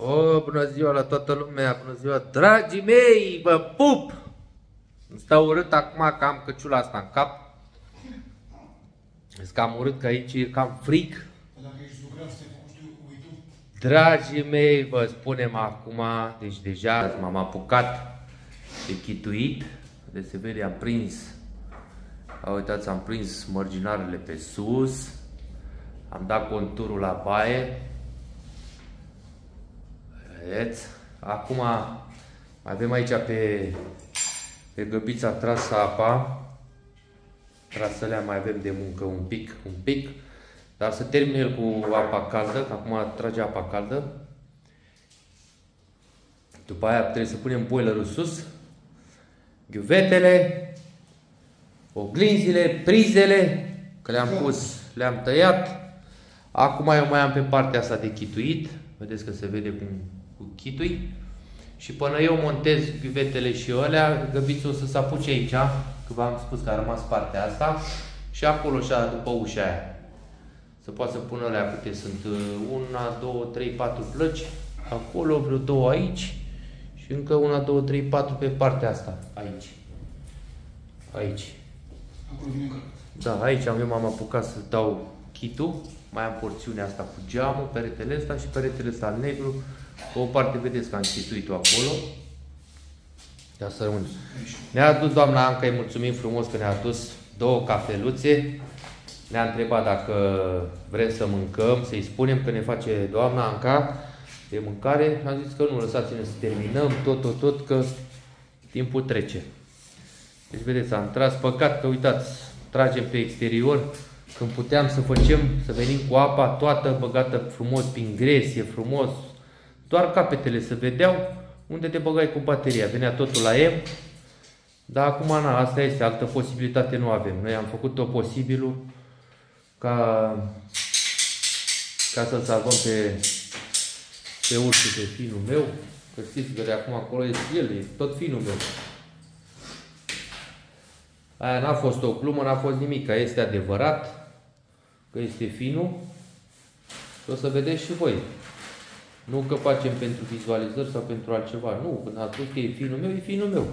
O, bună ziua la toată lumea, bună ziua, dragii mei, vă pup! Îmi stau urât acum că am căciula asta în cap. Zic că am urât că aici e cam frig. Dragii mei, vă spunem acum, deci deja m-am apucat de chituit, de se vede, am prins, a, uitați, am prins mărginarele pe sus, am dat conturul la baie, Vedeți? Acum mai avem aici pe, pe găbița trasă apa. Trasălea mai avem de muncă un pic, un pic. Dar să termine el cu apa caldă, că acum trage apa caldă. După aia trebuie să punem boilerul sus, ghiuvetele, oglinzile, prizele, că le-am pus, le-am tăiat. Acum eu mai am pe partea asta de chituit. Vedeți că se vede cum cu chitui și până eu montez ghiuvetele și alea, găbițul o să se apuce aici, că v-am spus că a rămas partea asta și acolo și după ușa aia. Să poată să pună alea câte sunt, uh, una, două, trei, patru plăci, acolo vreo două aici și încă una, două, trei, patru pe partea asta, aici. Aici. Acolo vine Da, aici am, eu m-am apucat să dau kitul, mai am porțiunea asta cu geamul, peretele ăsta și peretele ăsta al negru, pe o parte vedeți că am instituit-o acolo. Ia să rămân. Ne-a adus doamna Anca, îi mulțumim frumos că ne-a adus două cafeluțe. Ne-a întrebat dacă vrem să mâncăm, să-i spunem că ne face doamna Anca de mâncare. Am zis că nu, lăsați-ne să terminăm tot, tot, tot, că timpul trece. Deci vedeți, am tras, păcat că uitați, tragem pe exterior, când puteam să facem, să venim cu apa toată băgată frumos prin gresie, frumos, doar capetele se vedeau unde te băgai cu bateria. Venea totul la M. Dar acum, na, asta este, altă posibilitate nu avem. Noi am făcut tot posibilul ca, ca să salvăm pe, pe ursul, pe finul meu. Că știți că de acum acolo este el, e tot finul meu. Aia n-a fost o glumă, n-a fost nimic, că este adevărat, că este finul. Și o să vedeți și voi. Nu că facem pentru vizualizări sau pentru altceva. Nu, când a spus că e finul meu, e finul meu.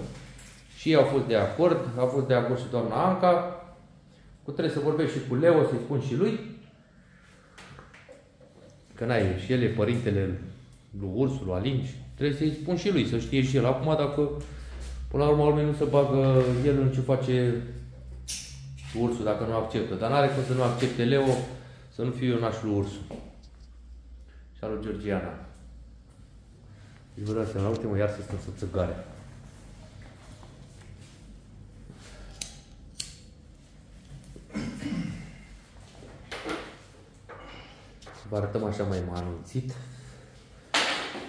Și ei au fost de acord, a fost de acord și doamna Anca. Cu trebuie să vorbesc și cu Leo, să-i spun și lui. Că n-ai, și el e părintele lui Ursul, lui Alin, și trebuie să-i spun și lui, să știe și el. Acum, dacă până la urmă nu se bagă el în ce face Ursul, dacă nu acceptă. Dar n-are cum să nu accepte Leo, să nu fiu eu nașul Ursul și al lui Georgiana. Deci vă dați seama, uite mă, iar să stăm să țăgare. Vă arătăm așa mai m-a anunțit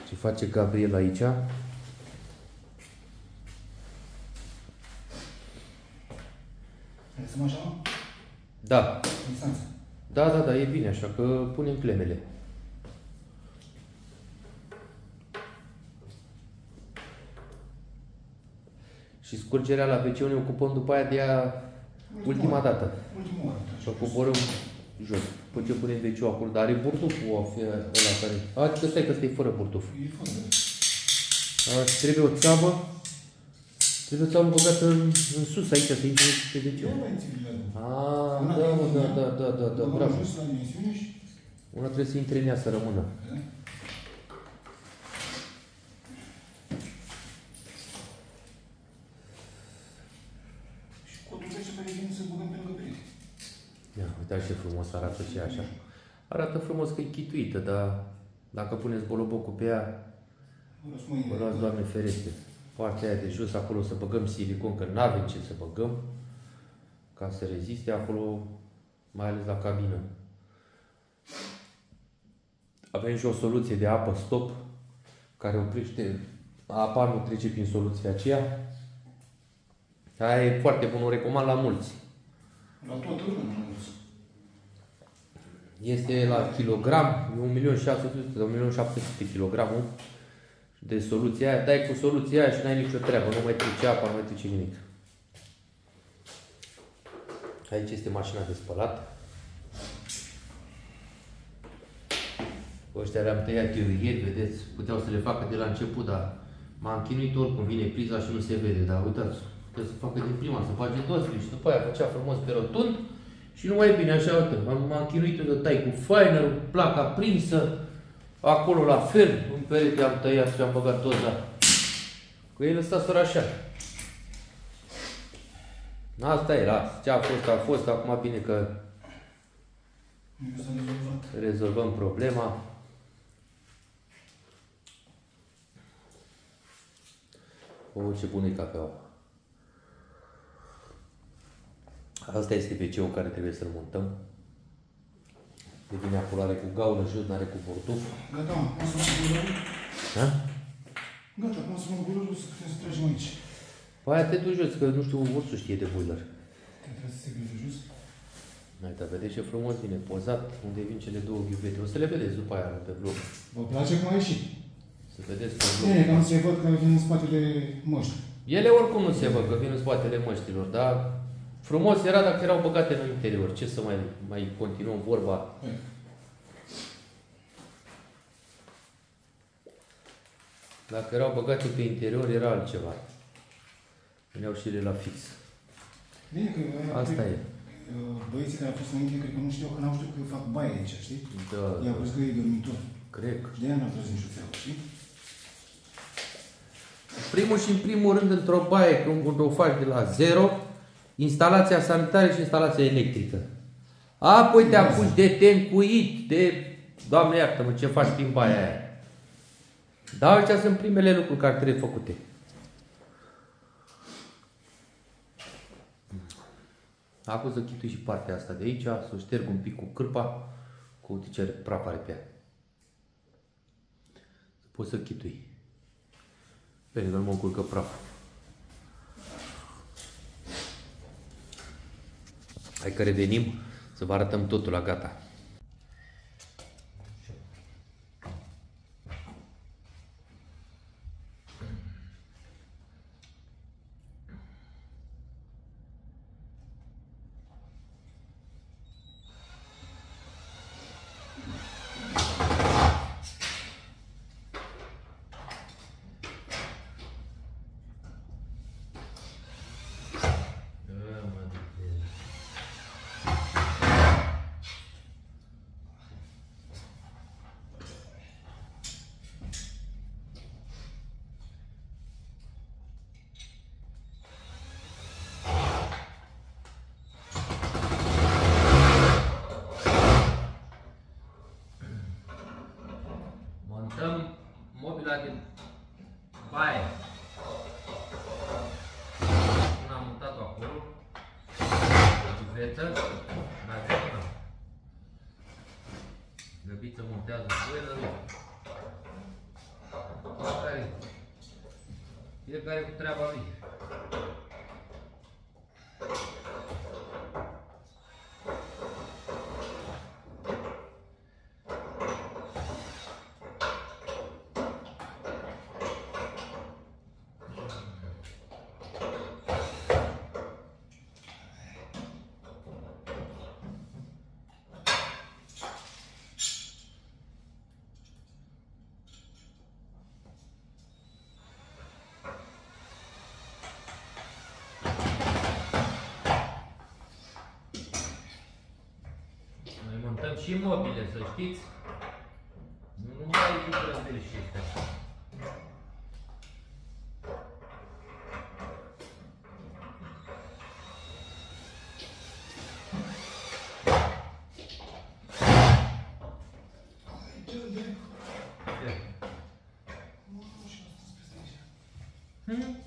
ce face Gabriel aici. Lăsăm așa? Da. Distanță. Da, da, da, e bine așa, că punem clemele. Și scurgerea la WC ne ocupăm după aia de ea ultima dată. Ultima oară. Și o coborâm jos. După ce punem wc acolo, dar are burtuful ăla care... Adică stai că stai fără burtuf. E fără. A, și trebuie o țeavă. Trebuie o țeavă băgată în, în sus aici, să intre pe wc Ce mai ține Ah, da, mă, da, da, da, da, da, bravo. jos la dimensiune și... Una trebuie să intre în ea să rămână. Da? Și cotul trece pe regim să băgăm pe lângă perete. Ia, uitați ce frumos arată și așa. Arată frumos că e chituită, dar dacă puneți bolobocul pe ea, Vreau să mă vă luați, Doamne ferește. Partea aia de jos, acolo să băgăm silicon, că nu avem ce să băgăm, ca să reziste acolo, mai ales la cabină. Avem și o soluție de apă stop, care oprește, apa nu trece prin soluția aceea. Aia e foarte bun, o recomand la mulți. La toată lumea, nu mulți. Este la kilogram, e 1.600.000 sau 1.700.000 kilogramul de soluția aia. Dai cu soluția aia și n-ai nicio treabă, nu mai trece apa, nu mai trece nimic. Aici este mașina de spălat. Cu ăștia le-am tăiat eu ieri, vedeți, puteau să le facă de la început, dar m-am chinuit oricum, vine priza și nu se vede, dar uitați, trebuie să facă din prima, să face dosele și după aia făcea frumos pe rotund și nu mai e bine așa, uite, m-am chinuit de tai cu finer, placa prinsă, acolo la fel, în perete am tăiat și am băgat toza. Cu el ăsta sora așa. Asta e, las. Ce a fost, a fost. Acum bine că Nu s-a rezolvat. rezolvăm problema. O, ce bună e cafeaua. Asta este wc care trebuie să-l montăm. Devine acolo, are cu gaură jos, n-are cu bortuf. Gata, mă, o să mă gură. Da? Gata, acum să mă gură, să putem să tragem aici. Păi aia te duci jos, că nu știu, ursul știe de boiler. Te trebuie să se grijă jos. Uite, vedeți ce frumos vine pozat, unde vin cele două ghiuvete. O să le vedeți după aia pe vlog. Vă place cum a ieșit? Să vedeți pe Bine, vlog. că nu se văd că vin în spatele măști. Ele oricum nu se văd, că vin în spatele măștilor, dar frumos era dacă erau băgate în interior. Ce să mai, mai continuăm vorba? Păi, Dacă erau băgate pe interior, era altceva. Veneau și ele la fix. Bine că aia, Asta cred, e. uh, Băieții care au fost înainte, cred că nu știau că n-au știut că fac baie aici, știi? Da, I-au crezut că e dormitor. cred. Și de aia n-au crezut nicio treabă, știi? Primul și în primul rând, într-o baie, când o faci de la zero, instalația sanitară și instalația electrică. Apoi te apuci de te încuit, de... Doamne iartă-mă, ce faci prin baia aia. Dar astea sunt primele lucruri care trebuie făcute. Acum să chitui și partea asta de aici, să o șterg un pic cu cârpa, cu uite ce praf are pe ea. Să poți să chitui. Bine, că nu mă încurcă praf. Hai că revenim să vă arătăm totul la gata. trapo și mobile, să știți. Nu numai lucrările și astea. Aici, de... Ce? Nu, și asta spus aici. Hmm?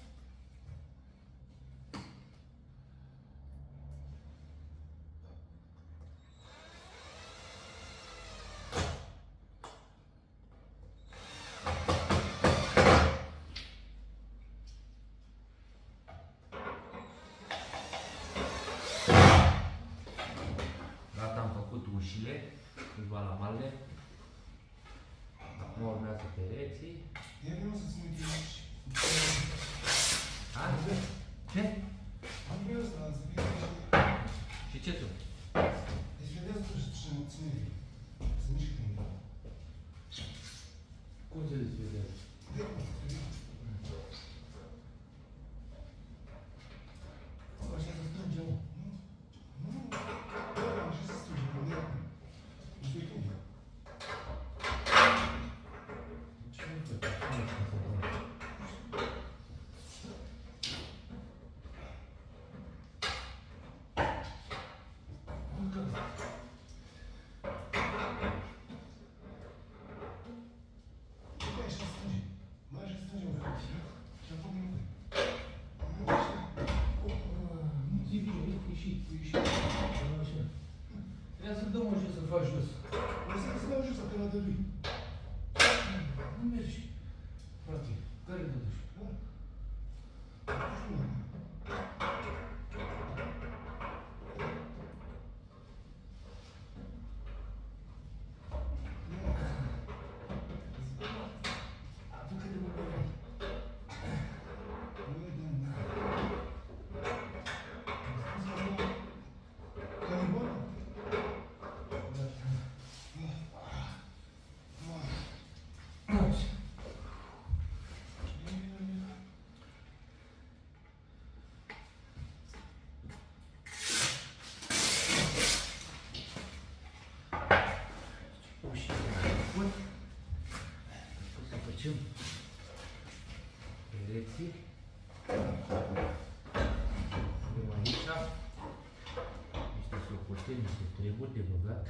Gata, am făcut ușile, câțiva la male. Acum urmează pereții. Ia vreau să-ți mă uit aici. A? Ce? 70 трибутину, да,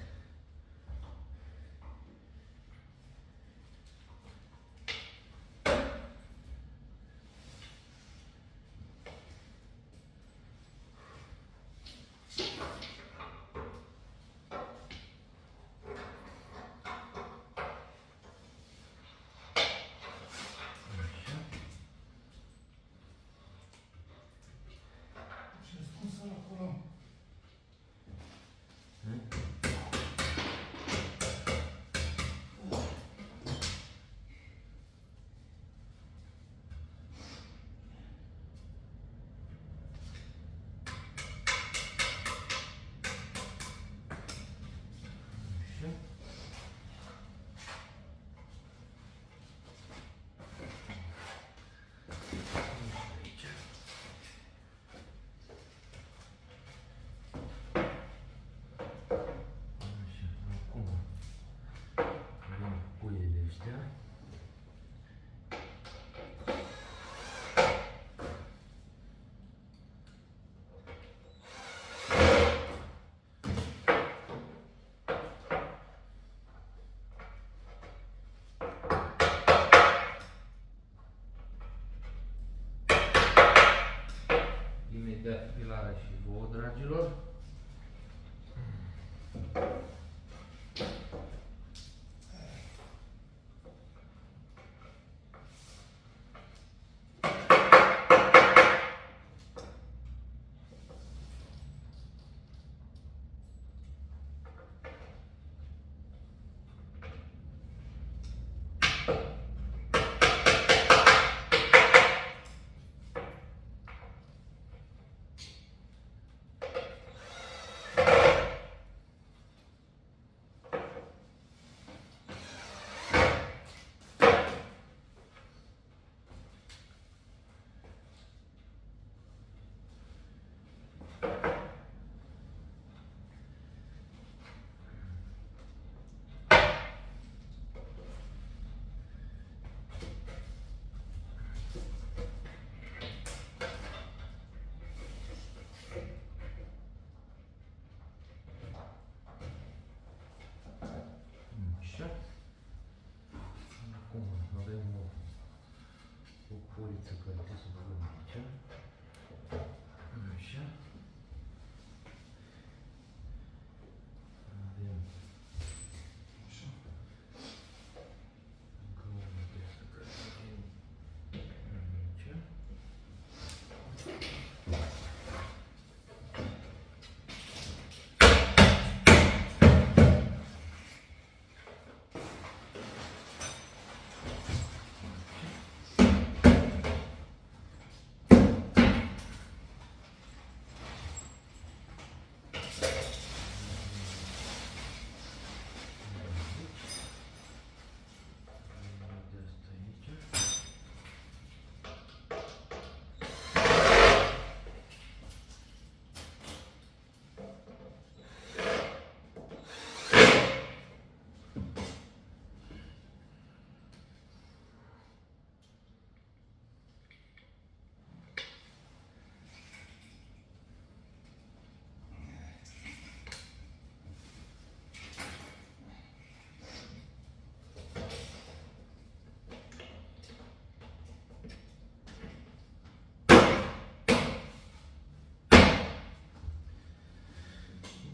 Imediat filarea și vouă, dragilor.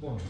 Bun.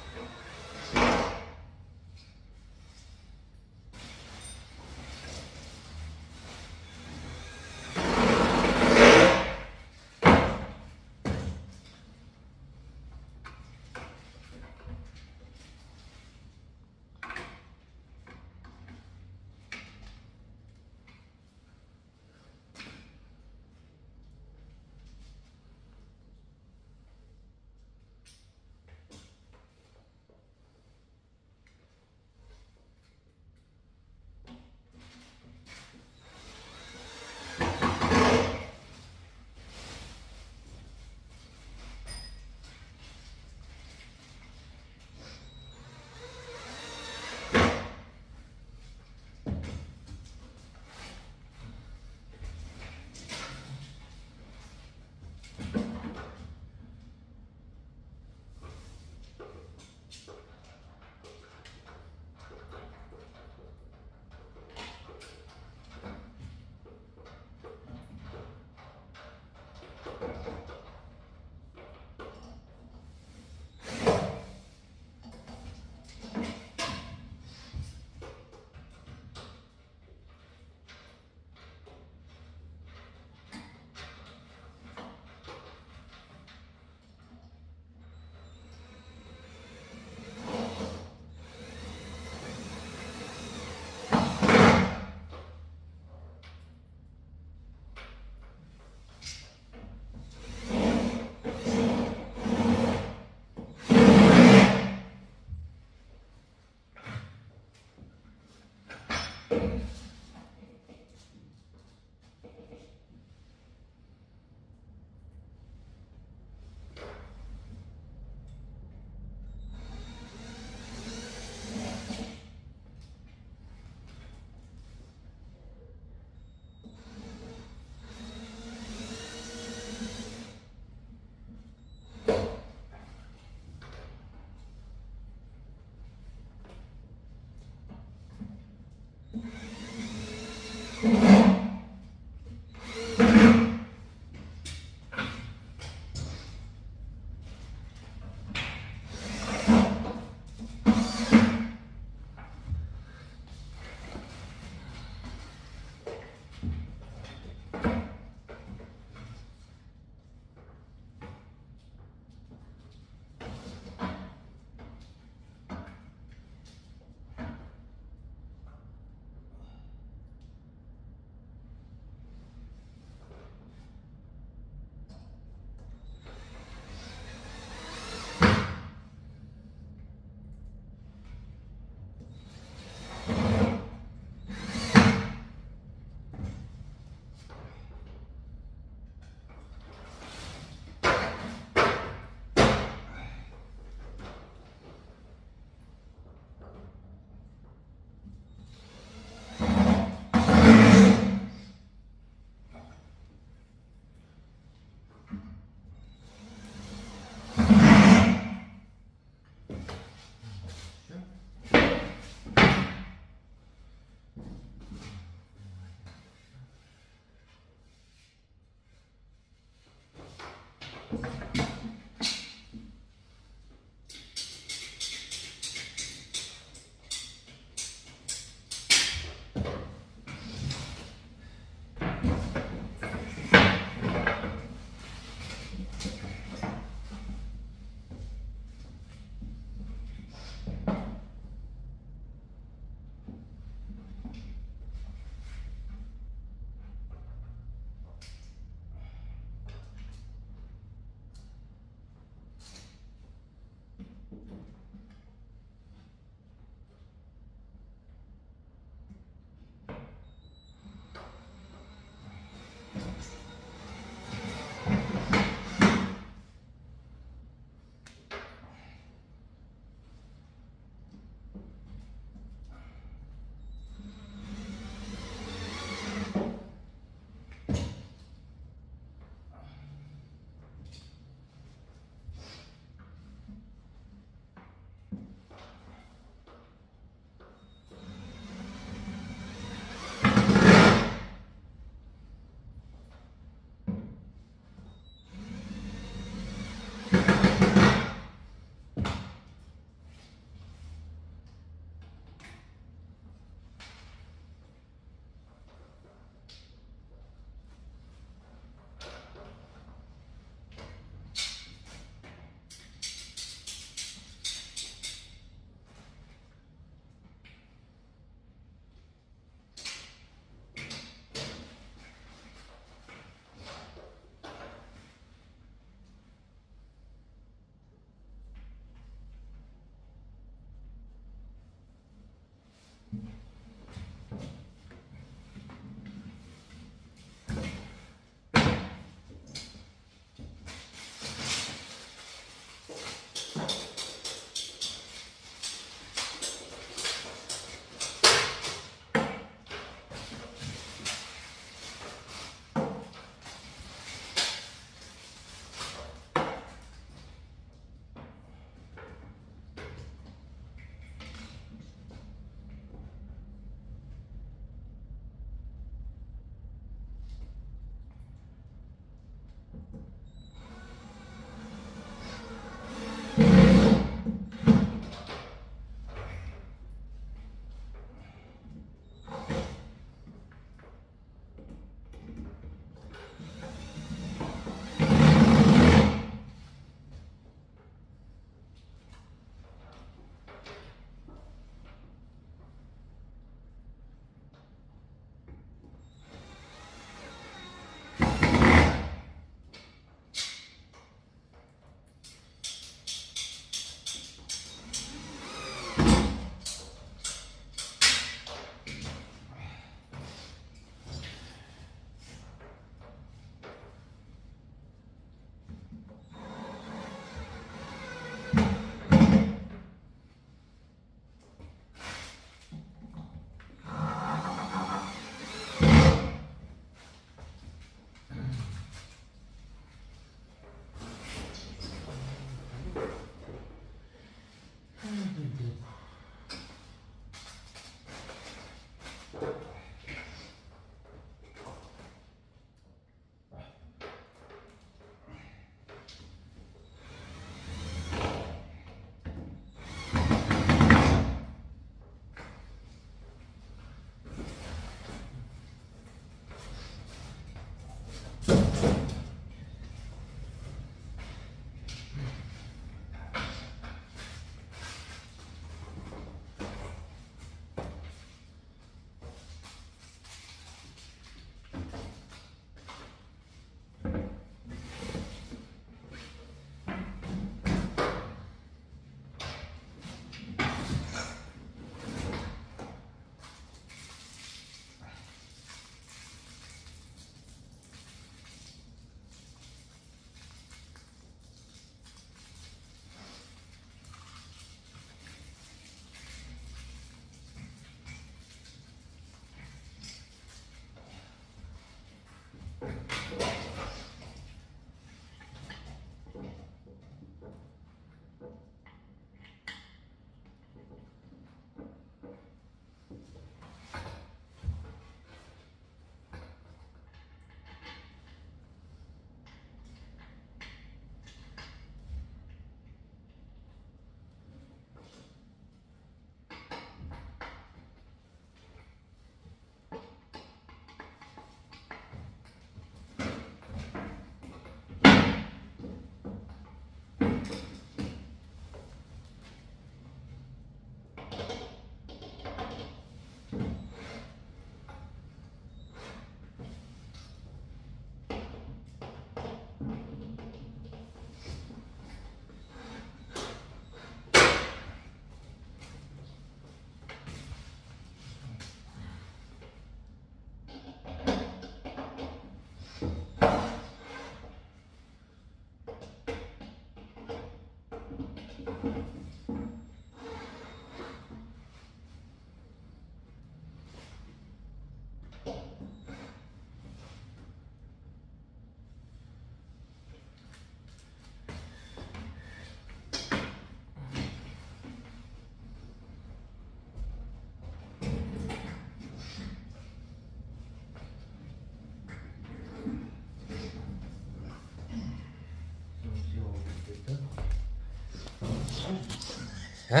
Ha?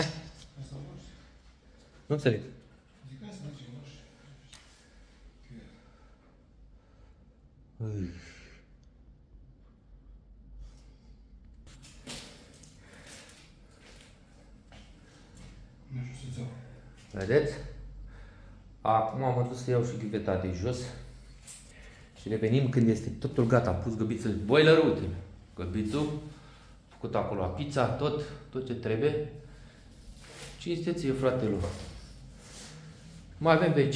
Nu înțeleg. Zic, hai să mergem în oraș. Ui. Nu știu să-ți iau. Vedeți? Acum am dus să iau și ghiveta de jos. Și revenim când este totul gata. Am pus găbiță, boilerul, uite. Găbițul, făcut acolo pizza, tot, tot ce trebuie. Cinste ție, fratelor. Mai avem wc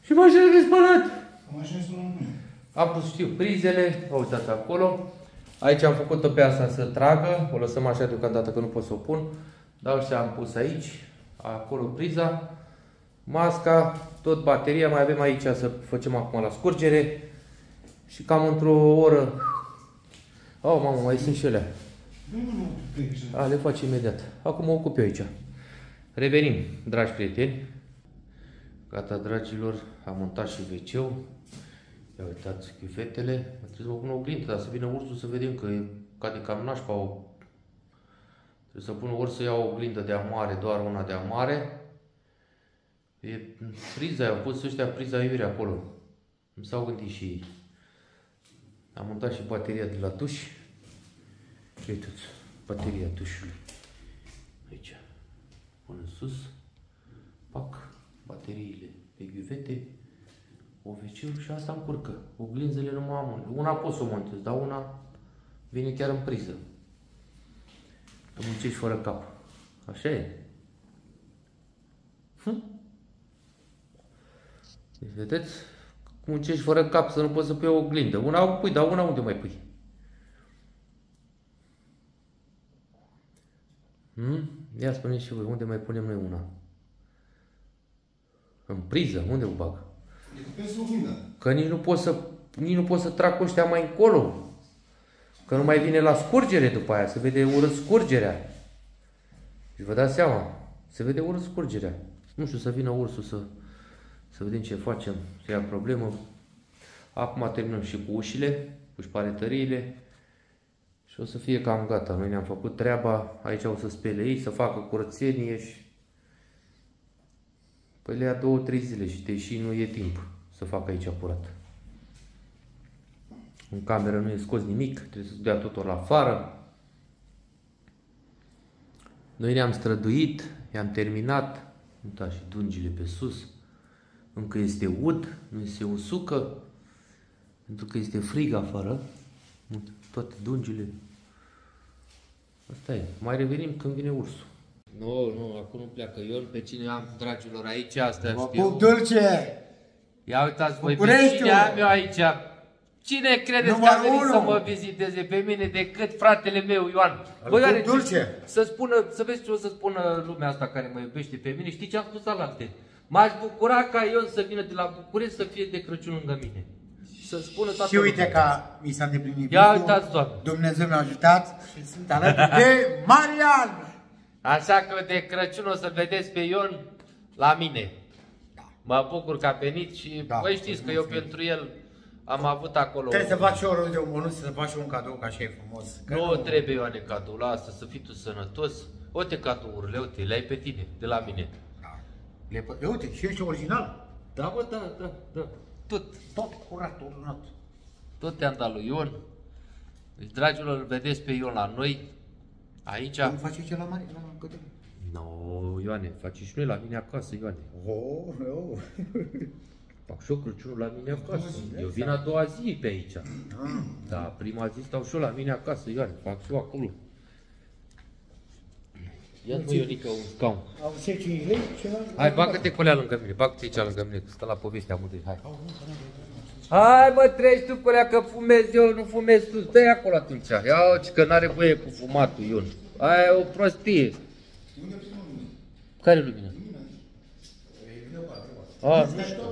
și mașina de spălat. Am așa este la mine. Am pus, știu, prizele, vă uitați acolo. Aici am făcut-o pe asta să tragă, o lăsăm așa deocamdată că nu pot să o pun. Dar și am pus aici, acolo priza, masca, tot bateria, mai avem aici să facem acum la scurgere. Și cam într-o oră... Oh, mamă, mai sunt și ele. Nu, nu, nu, pleci. A, le fac imediat. Acum mă ocup eu aici. Revenim, dragi prieteni. Gata, dragilor, am montat și wc Ia uitați chifetele. Trebuie să pun o oglindă, dar să vină ursul să vedem că e cade cam nașpa. O... Trebuie să pun ori să iau o oglindă de amare, doar una de amare. E priza, au pus ăștia priza iurea acolo. Nu s-au gândit și ei. Am montat și bateria de la tuș. Uitați, bateria tușului. Aici. Pun în sus. Pac. Bateriile pe ghiuvete. ovc și asta încurcă. Oglinzele nu mă am. Una pot să o montez, dar una vine chiar în priză. Că muncești fără cap. Așa e. Hm? Deci, vedeți? Muncești fără cap să nu poți să pui o oglindă. Una o pui, dar una unde mai pui? Hmm? Ia spuneți și voi, unde mai punem noi una? În priză, unde o bag? E cu pe oglinda. Că nici nu pot să, nici nu pot să trag cu ăștia mai încolo. Că nu mai vine la scurgere după aia, se vede urât scurgerea. Și vă dați seama, se vede urât scurgerea. Nu știu, să vină ursul să, să vedem ce facem, să ia problemă. Acum terminăm și cu ușile, cu șparetăriile. Și o să fie cam gata. Noi ne-am făcut treaba, aici o să spele ei, să facă curățenie și... Păi le ia două, trei zile și deși nu e timp să facă aici curat. În cameră nu e scos nimic, trebuie să dea totul la afară. Noi ne-am străduit, i-am terminat, uitați și dungile pe sus. Încă este ud, nu se usucă, pentru că este frig afară. Uite, Toate dungile. Asta e. Mai revenim când vine ursul. Nu, nu, acum nu pleacă Ion. Pe cine am, dragilor, aici? Asta Mă știu. pup dulce! Ia uitați voi pe Bucureștiul! cine am eu aici. Cine credeți că a Numărul venit unu! să mă viziteze pe mine decât fratele meu, Ioan? Îl Băi, pup Ioane, dulce! Să spună, să vezi ce o să spună lumea asta care mă iubește pe mine. Știți ce am spus alaltă? M-aș bucura ca Ion să vină de la București să fie de Crăciun lângă mine. Să spună toată Și uite lumea. că mi s-a îndeplinit Ia visul. uitați, Doamne. Dumnezeu mi-a ajutat și sunt alături de Marian! Așa că de Crăciun o să vedeți pe Ion la mine. Mă bucur că a venit și Da. voi știți că eu pentru el am avut acolo... Trebuie să faci și o rost de un bonus, să faci și un cadou, ca așa e frumos. Că Nu trebuie, Ioane, cadou, lasă să fii tu sănătos. Uite cadourile, uite, le ai pe tine, de la mine. Da. Le, pă- uite, și ești original. Da, bă, da, da, da. Tot, Tot curat, ordonat. tot te-am dat lui Ion. Deci, dragilor, îl vedeți pe Ion la noi, aici. Nu face ce la mare, la câte? No, Ioane, faci și noi la mine acasă, Ioane. Oh, oh. Fac și eu Crăciunul la mine acasă. Eu vin a doua zi pe aici. Ah, Da, prima zi stau și eu la mine acasă, Ioane, fac și eu acolo. Ia-ți mă, Ionica, un scaun. Au 10 lei, ceva? Hai, bagă-te cu alea lângă mine, bagă-te aici lângă mine, că stă la povestea amândoi, hai. Hai mă, treci tu cu alea, că fumez eu, nu fumezi tu, stai acolo atunci. Ia uite că n-are voie cu fumatul, Ion. Aia e o prostie. Care lumină? A, nu știu.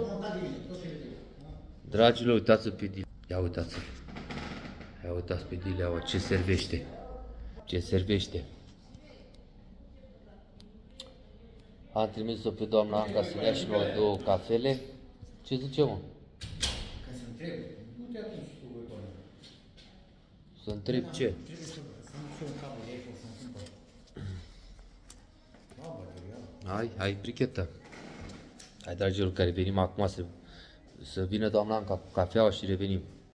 Dragilor, uitați pe Dile. Ia uitați Ia uitați pe Dileaua, ce servește. Ce servește. am trimis-o pe doamna Anca să dea și lua două cafele. Ce zice, mă? Ca să întreb. Nu te atunci cu butonul. Să întreb da, ce? Trebuie să sun capul de aici, să sun Hai, hai. Hai, dragilor, care venim acum să, să vină doamna Anca cu cafeaua și revenim.